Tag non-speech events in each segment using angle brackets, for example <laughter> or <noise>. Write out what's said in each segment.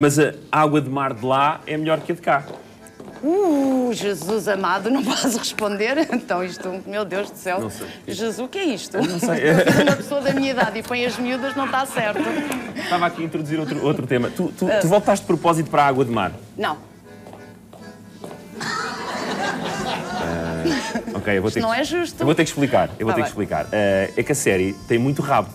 Mas a água de mar de lá é melhor que a de cá. Uh, Jesus amado, não <laughs> posso responder. Então isto, meu Deus do céu. Não sei. Jesus, o que é isto? Não sei. <laughs> Uma pessoa da minha idade e põe as miúdas não está certo. Estava aqui a introduzir outro, outro tema. Tu, tu, Ah. tu voltaste de propósito para a água de mar. Não, Ok, eu vou ter Isto não que, é justo. Eu vou ter que explicar. Eu vou Tá ter que explicar. Eh, é que a série tem muito rabo.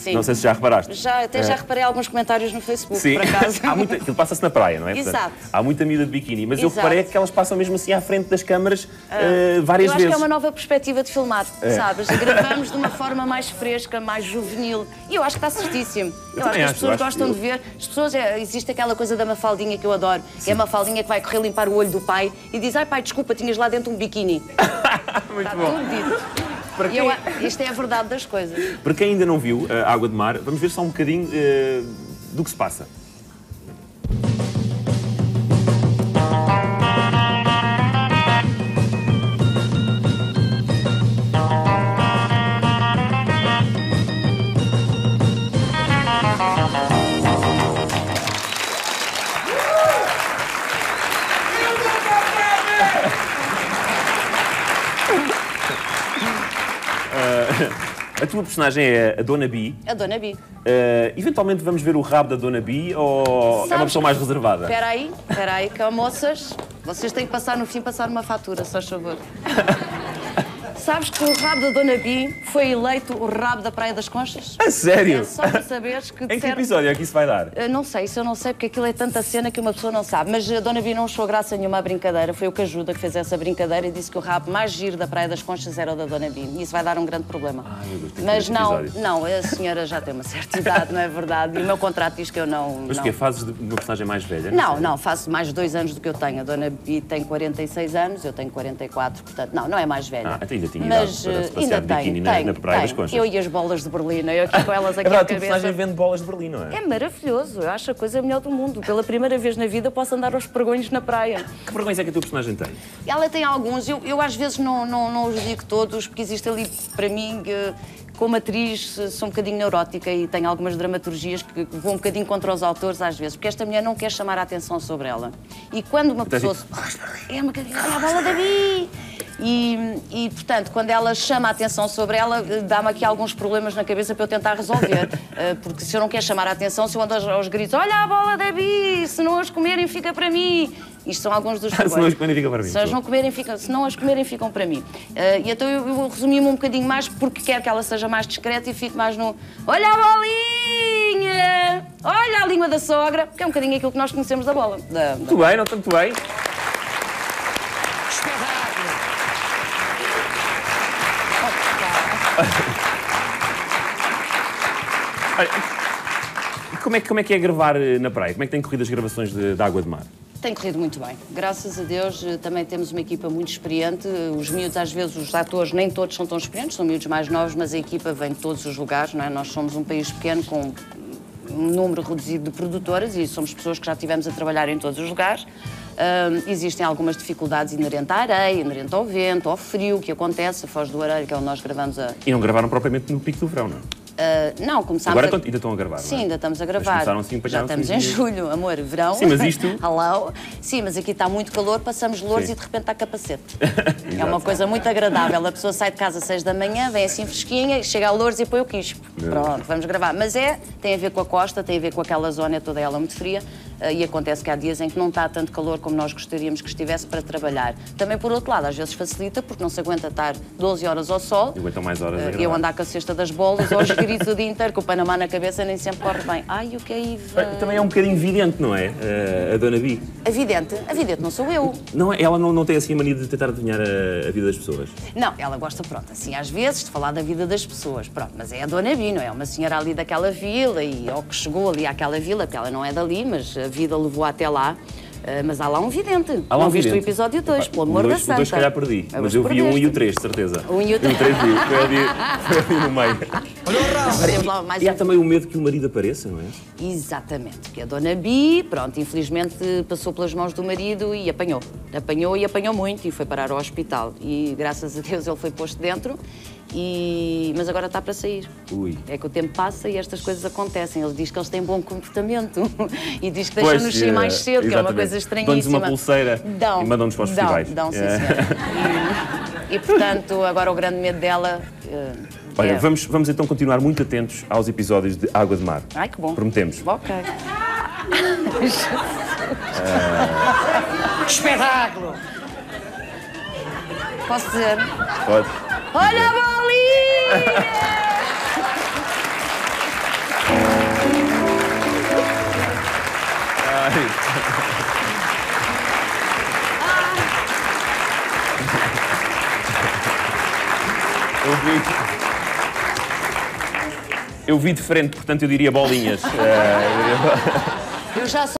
Sim. Não sei se já reparaste. Já, até já Eh, reparei alguns comentários no Facebook, Sim, por acaso. <laughs> há muita, aquilo passa-se na praia, não é? Exato. há muita miúda de biquíni, mas eu Exato. reparei que elas passam mesmo assim à frente das câmaras eh, várias Eu acho vezes. que é uma nova perspectiva de filmar, É. sabes? Gravamos de uma forma mais fresca, mais juvenil. E eu acho que está certíssimo. Eu, acho também que as acho, pessoas eu acho- gostam eu- de ver. As pessoas, é, existe aquela coisa da Mafaldinha que eu adoro. que É a Mafaldinha que vai correr limpar o olho do pai e diz: Ai pai, desculpa, tinhas lá dentro um biquíni. <laughs> Muito Está bom. tudo dito. Para eu quem, a- isto é a verdade das coisas. para quem ainda não viu eh, a água de mar, vamos ver só um bocadinho eh, do que se passa. <laughs> A tua personagem é a Dona Bi. A Dona Bi. Eh, eventualmente vamos ver o rabo da Dona Bi ou é uma pessoa mais reservada? Espera aí, espera aí, que moças, vocês têm que passar no fim, passar uma fatura, faz favor. <laughs> Sabes que o rabo da Dona Bi foi eleito o rabo da Praia das Conchas? A sério? É só para saberes que <laughs> Em que episódio é que isso vai dar? Eu Não sei, isso eu não sei, porque aquilo é tanta cena que uma pessoa não sabe. Mas a Dona Vi não achou graça nenhuma à brincadeira. Foi o que ajuda que fez essa brincadeira e disse que o rabo mais giro da Praia das Conchas era o da Dona Vi. E isso vai dar um grande problema. Ai, meu Deus, Mas não, episódio. não, a senhora já tem uma certa idade, não é verdade? E o meu contrato diz que eu não. Mas o não. quê? Fazes de uma personagem mais velha? Não, sei. não, faço mais dois anos do que eu tenho. A Dona Bi tem 46 anos, eu tenho 44, portanto, não, não é mais velha. Ah, então ainda tinha Mas idade para se eh, passear ainda de biquíni na- tenho, Praia tenho. Eu e as bolas de Berlim, eu aqui com elas É aqui verdade, à cabeça. personagem vende bolas de Berlim, não é? É maravilhoso, eu acho a coisa melhor do mundo. Pela primeira vez na vida posso andar aos pregões na praia. Que vergonha é que a tua personagem tem? Ela tem alguns, eu, eu às vezes não, não, não os digo todos, porque existe ali, para mim, eh, como atriz, eh, sou um bocadinho neurótica e tenho algumas dramaturgias que vão um bocadinho contra os autores às vezes, porque esta mulher não quer chamar a atenção sobre ela. E quando uma pessoa. se- É uma bocadinho, olha a bola da Bi! E, e, portanto, quando ela chama a atenção sobre ela, eh, dá-me aqui alguns problemas na cabeça para eu tentar resolver. <laughs> Eh, Porque se eu não quero chamar a atenção, se eu ando aos, aos gritos, olha a bola da Bi, se não as comerem, fica para mim. Isto são alguns dos <laughs> Se não as problemas. comerem, fica para mim. Se elas não comerem, ficam, se não as comerem, ficam para mim. Eh, e então eu, eu resumi-me um bocadinho mais porque quero que ela seja mais discreta e fique mais no olha a bolinha! Olha a língua da sogra, que é um bocadinho aquilo que nós conhecemos da bola. Da, da- Muito bem, não muito bem. Olha, e como é, como é que é gravar eh, na praia? Como é que têm corrido as gravações de, de Água de Mar? Tem corrido muito bem. Graças a Deus eh, também temos uma equipa muito experiente. Os miúdos, às vezes, os atores, nem todos são tão experientes, são miúdos mais novos, mas a equipa vem de todos os lugares, não é? Nós somos um país pequeno com um número reduzido de produtoras e somos pessoas que já estivemos a trabalhar em todos os lugares. Ahm, existem algumas dificuldades inerentes à areia, inerente ao vento, ao frio que acontece, a Foz do Areia, que é onde nós gravamos a. E não gravaram propriamente no pico do verão, não? Ah, não, começámos Agora a... ainda estão a gravar, é? Sim, ainda estamos a gravar. começaram assim, Já estamos em dias. julho, amor, verão. Sim, mas isto- <laughs> Hello. Sim, mas aqui está muito calor, passamos louros Sim. e de repente está capacete. <laughs> é uma coisa muito agradável. A pessoa sai de casa às seis da manhã, vem assim fresquinha, chega a louros e põe o quispo. Pronto, vamos gravar. Mas é, tem a ver com a costa, tem a ver com aquela zona, é toda ela muito fria. Eh, E acontece que há dias em que não está tanto calor como nós gostaríamos que estivesse para trabalhar. Também, por outro lado, às vezes facilita, porque não se aguenta estar 12 horas ao sol. E aguentam mais horas gravar. Eu andar com a cesta das bolas, aos gritos o dia inteiro, com o Panamá na cabeça, nem sempre corre bem. Ai, o que é Iva? Também é um bocadinho vidente, não é? Eh, a Dona Bi. A vidente? A vidente não sou eu. Não, é- ela não, não tem assim a mania de tentar adivinhar a, a vida das pessoas. Não, ela gosta, pronto, assim, às vezes, de falar da vida das pessoas. Pronto, mas é a Dona Bi, não é? Uma senhora ali daquela vila, e ou que chegou ali àquela vila, porque ela não é dali, mas vida levou até lá. Eh, mas há lá um vidente. Há lá não um viste vidente. o episódio 2, Epá, pelo o amor da dois- santa. O dois, se calhar, perdi. Ah, Mas eu vi o 1 e o perdeste. 3, de certeza. O um e o três. vi. Foi ali, foi ali no meio. Lá mais E há um. também o medo que o marido apareça, não é? Exatamente, que a dona Bi, pronto, infelizmente passou pelas mãos do marido e apanhou. Apanhou e apanhou muito e foi parar ao hospital. E graças a Deus ele foi posto dentro E... Mas agora está para sair. Ui. É que o tempo passa e estas coisas acontecem. Ele diz que eles têm bom comportamento <laughs> e diz que deixam-nos sair mais cedo, que é uma exatamente. coisa estranhíssima. Dão-nos uma pulseira Dão, e mandam-nos para os dão, festivais. Dão, sim, É. senhora. E, e, portanto, agora o grande medo dela. eh, Olha, é- vamos, vamos então continuar muito atentos aos episódios de Água de Mar. Ai, que bom. Prometemos. Ok. Espetáculo! Posso dizer? Pode. Olha a bolinha! Eu vi. Eu vi de frente, portanto eu diria bolinhas. <laughs> Eh, Eu já sou